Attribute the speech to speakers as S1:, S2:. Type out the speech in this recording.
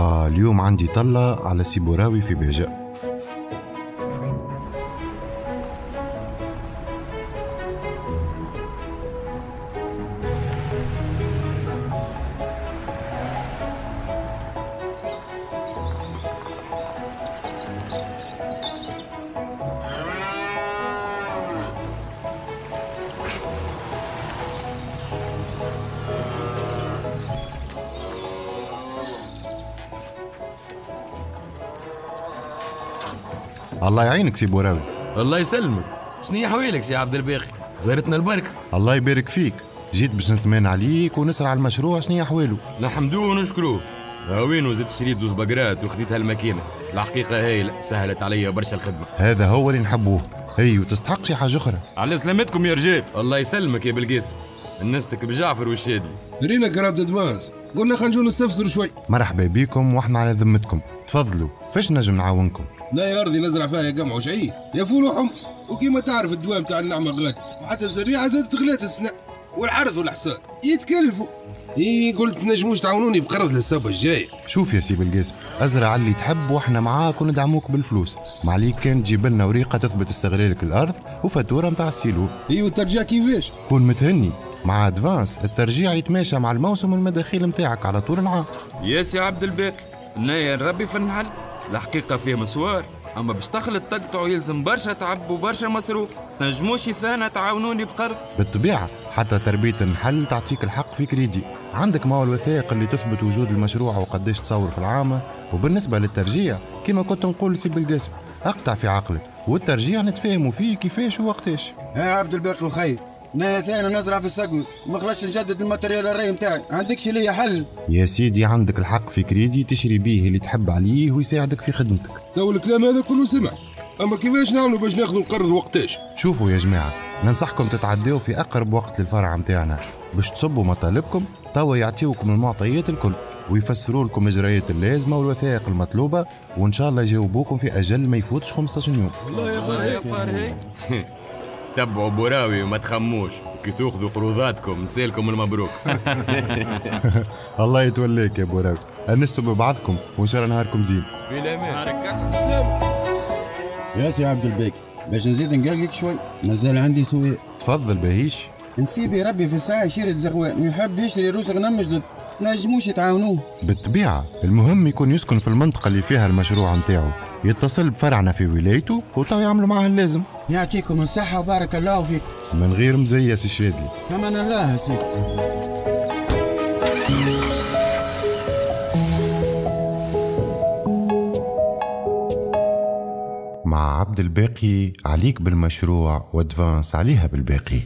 S1: اليوم عندي طلة على سيبوراوي في بهجة الله يعينك سي بوراوي.
S2: الله يسلمك. شنو حوالك سي عبد الباقي؟ زارتنا البركة.
S1: الله يبارك فيك. جيت باش نتمان عليك ونسرع المشروع شنو احواله
S2: نحمدوه ونشكروه وين زدت شريت زوز بقرات وخذيت هالماكينة الحقيقة هايلة سهلت عليا برشا الخدمة.
S1: هذا هو اللي نحبوه. هي وتستحق شي حاجة أخرى.
S2: على سلامتكم يا رجال. الله يسلمك يا بالقاسم النستك بجعفر والشادلي
S3: رينا كراب ادفانس قلنا خلينا نجوا نستفسروا شوي.
S1: مرحبا بكم وإحنا على ذمتكم. تفضلوا. فاش نجم نعاونكم؟
S3: لا يا أرضي نزرع فيها يا قمع وشعير. يا فول وحمص. وكيما تعرف الدواء نتاع النعمة غالي. وحتى الزريعة زادت غلات السنة والعرض والحصاد. يتكلفوا. إي قلت نجموش تعاونوني بقرض للسبة الجاية
S1: شوف يا سي بالقاسم أزرع اللي تحب وإحنا معاك وندعموك بالفلوس. ما عليك كان تجيب لنا وريقة تثبت استغلالك الأرض وفاتورة نتاع ال
S3: silo. أيوه الترجيع كيفاش؟
S1: كون متهني. مع أدفانس الترجيع يتماشى مع الموسم والمداخيل نتاعك على طول العام.
S4: يا سي عبد الباقي نايا نربي في النحل. الحقيقة فيه مسوار أما باش تخلط تقطع يلزم برشا تعب وبرشا مصروف تنجموش ثاني تعاونوني بقرض.
S1: بالطبيعة حتى تربية النحل تعطيك الحق في كريدي. عندك ما الوثائق اللي تثبت وجود المشروع وقديش تصور في العامة. وبالنسبة للترجيع كما كنت نقول سي بالقاسم أقطع في عقلك والترجيع نتفاهموا فيه كيفاش ووقتاش.
S5: يا عبد الباقي وخير. أنا ثاني نزرع في السقوي ما خلاص نجدد ال matériel الري نتاعي. عندكش ليا حل.
S1: يا سيدي عندك الحق في كريدي. تشري بيه اللي تحب عليه ويساعدك في خدمتك.
S3: تو الكلام هذا كله سمع. أما كيفاش نعملوا باش ناخذوا القرض وقتاش؟
S1: شوفوا يا جماعة ننصحكم تتعداو في أقرب وقت للفرع متاعنا باش تصبوا مطالبكم توا يعطيوكم المعطيات الكل ويفسروا لكم الاجراءات اللازمة والوثائق المطلوبة وإن شاء الله يجاوبوكم في أجل ما يفوتش 15 يوم.
S3: والله يا فرهيد
S2: تبعوا بوراوي وما تخموش. كي تأخذوا قروضاتكم نسالكم المبروك.
S1: الله يتوليك يا بوراوي انستوا ببعضكم وإن شاء الله نهاركم زين.
S2: في الأمان.
S5: يا سي عبد الباقي باش نزيد نقلقك شوي. مازال عندي سؤال
S1: تفضل باهيش.
S5: نسيبي ربي في الساعة يشير الزغوان ويحب يشتري روس غنم جدد نجموش يتعاونوه.
S1: بالطبيعة المهم يكون يسكن في المنطقة اللي فيها المشروع متاعه يتصل بفرعنا في ولايته وتو يعملوا معاه اللازم.
S5: يعطيكم الصحة وبارك الله فيكم
S1: من غير مزيس الشادلي
S5: كمان الله سيدي.
S1: مع عبد الباقي عليك بالمشروع وادفانس عليها بالباقي.